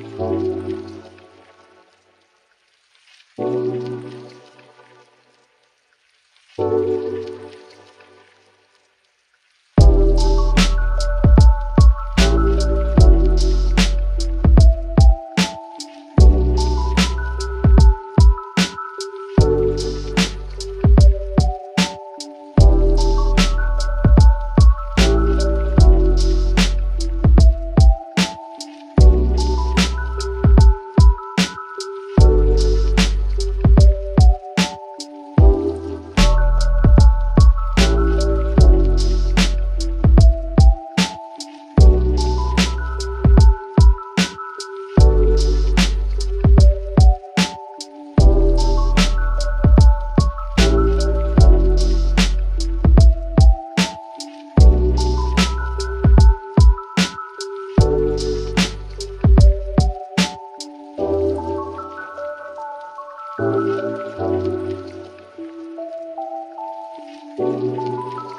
Música Música